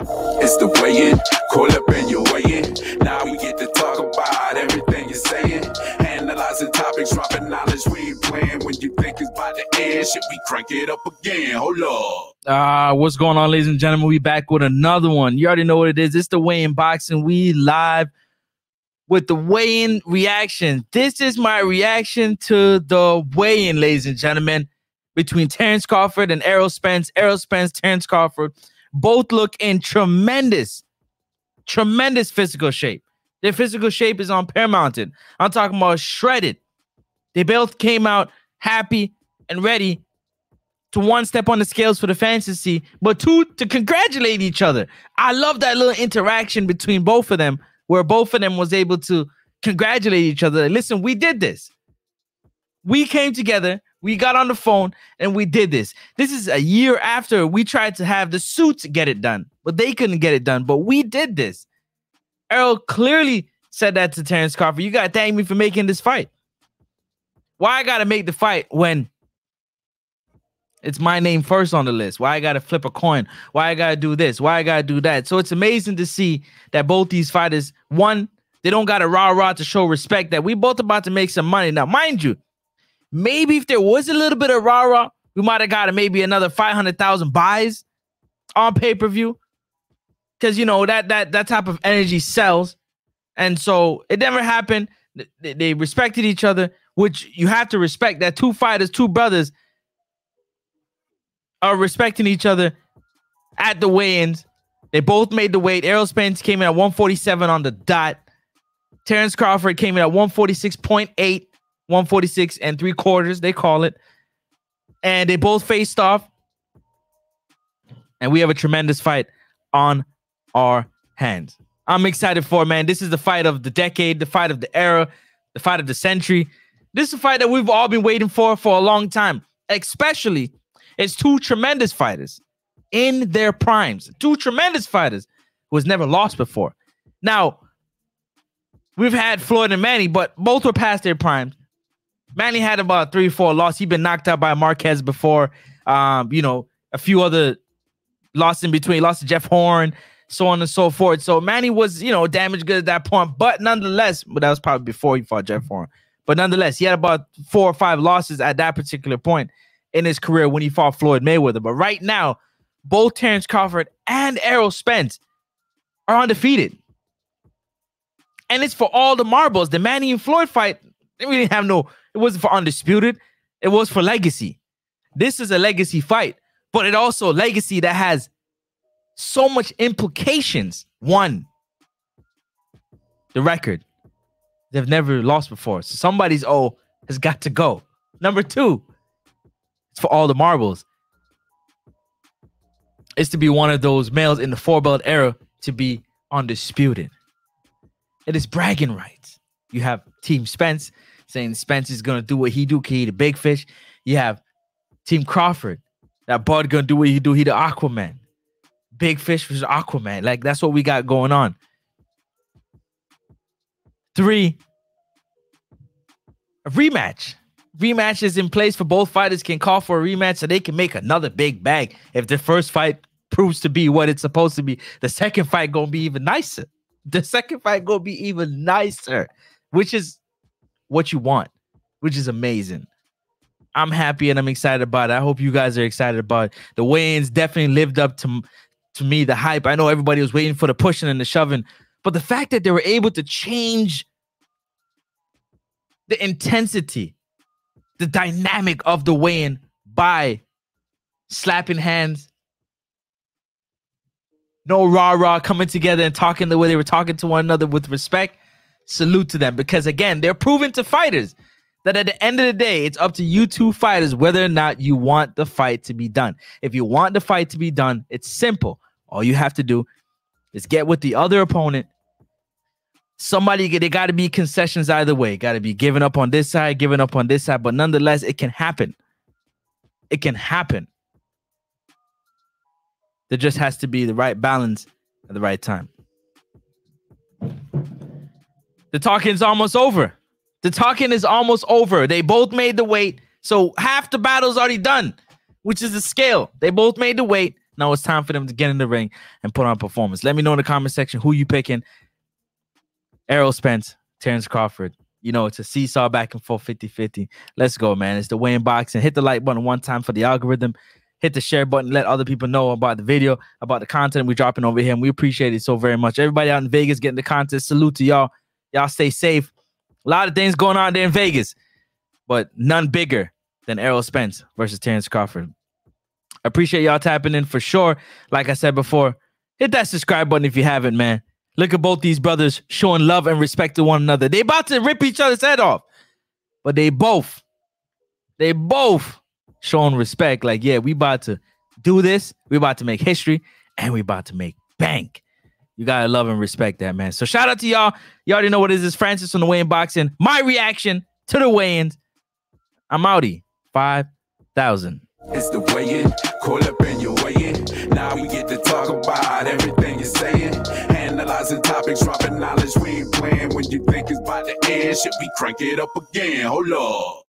It's the weigh-in, call up and you're weighing. Now we get to talk about everything you're saying. Analyzing topics, dropping knowledge, we ain't playing. When you think it's about to end, shit, we crank it up again. Hold up. Uh, what's going on, ladies and gentlemen? We back with another one. You already know what it is. It's the weigh-in boxing. We live with the weigh-in reaction. This is my reaction to the weigh-in, ladies and gentlemen, between Terence Crawford and Errol Spence. Errol Spence, Terence Crawford, both look in tremendous, tremendous physical shape. Their physical shape is on Paramount. I'm talking about shredded. They both came out happy and ready to one step on the scales for the fantasy, but two to congratulate each other. I love that little interaction between both of them, where both of them was able to congratulate each other. Listen, we did this. We came together, we got on the phone, and we did this. This is a year after we tried to have the suits get it done, but they couldn't get it done. But we did this. Errol clearly said that to Terence Crawford. You gotta thank me for making this fight. Why I gotta make the fight when it's my name first on the list. Why I gotta flip a coin? Why I gotta do this? Why I gotta do that? So it's amazing to see that both these fighters, one, they don't got a rah rah to show respect that we both about to make some money. Now, mind you, maybe if there was a little bit of rah rah, we might have got maybe another five hundred thousand buys on pay per view, because you know that that that type of energy sells, and so it never happened. They, they respected each other, which you have to respect. That two fighters, two brothers are respecting each other at the weigh-ins. They both made the weight. Errol Spence came in at 147 on the dot. Terence Crawford came in at 146.8, 146 and three quarters, they call it. And they both faced off. And we have a tremendous fight on our hands. I'm excited for man. This is the fight of the decade, the fight of the era, the fight of the century. This is a fight that we've all been waiting for for a long time, especially it's two tremendous fighters in their primes. Two tremendous fighters who has never lost before. Now, we've had Floyd and Manny, but both were past their primes. Manny had about three, four losses. He'd been knocked out by Marquez before. Um, you know, a few other losses in between. Lost to Jeff Horn, so on and so forth. So Manny was, you know, damaged good at that point. But nonetheless, but that was probably before he fought Jeff Horn. But nonetheless, he had about four or five losses at that particular point in his career when he fought Floyd Mayweather. But right now, both Terence Crawford and Errol Spence are undefeated. And it's for all the marbles. The Manny and Floyd fight, they really have no, it wasn't for undisputed, it was for legacy. This is a legacy fight, but it also legacy that has so much implications. One, the record. They've never lost before. So somebody's O has got to go. Number two, it's for all the marbles. It's to be one of those males in the four belt era to be undisputed. It is bragging rights. You have Team Spence saying Spence is gonna do what he do, can he the big fish. You have Team Crawford, that Bud gonna do what he do, he the Aquaman. Big fish versus Aquaman. Like that's what we got going on. Three, a rematch. Rematch is in place for both fighters can call for a rematch so they can make another big bag. If the first fight proves to be what it's supposed to be, the second fight gonna be even nicer. The second fight gonna be even nicer, which is what you want, which is amazing. I'm happy and I'm excited about it. I hope you guys are excited about it. The weigh-ins definitely lived up to to me the hype. I know everybody was waiting for the pushing and the shoving, but the fact that they were able to change the intensity, the dynamic of the weigh-in by slapping hands, no rah rah coming together and talking the way they were talking to one another with respect. Salute to them because again, they're proven to fighters that at the end of the day, it's up to you two fighters whether or not you want the fight to be done. If you want the fight to be done, it's simple. All you have to do is get with the other opponent. Somebody, they got to be concessions either way. Got to be giving up on this side, giving up on this side, but nonetheless, it can happen. It can happen. There just has to be the right balance at the right time. The talking's almost over. The talking is almost over. They both made the weight. So half the battle's already done, which is the scale. They both made the weight. Now it's time for them to get in the ring and put on performance. Let me know in the comment section who you picking. Errol Spence, Terence Crawford. You know, it's a seesaw back and forth 50 50. Let's go, man. It's the Weigh-In Boxing. Hit the like button one time for the algorithm. Hit the share button. Let other people know about the video, about the content we're dropping over here. And we appreciate it so very much. Everybody out in Vegas getting the content. Salute to y'all. Y'all stay safe. A lot of things going on there in Vegas, but none bigger than Errol Spence versus Terence Crawford. Appreciate y'all tapping in for sure. Like I said before, hit that subscribe button if you haven't, man. Look at both these brothers showing love and respect to one another. They about to rip each other's head off, but they both, they both showing respect. Like, yeah, we about to do this. We about to make history, and we about to make bank. You gotta love and respect that, man. So shout out to y'all. You already know what it is. It's Francis on the Weigh-In Boxing. My reaction to the weigh-ins. I'm outie. Five thousand. It's the weigh-in. Call up and you're weighing. Now we get to talk about everything you're saying. Analyzing topics, dropping knowledge. We ain't playing when you think it's about to end. Should we crank it up again? Hold up.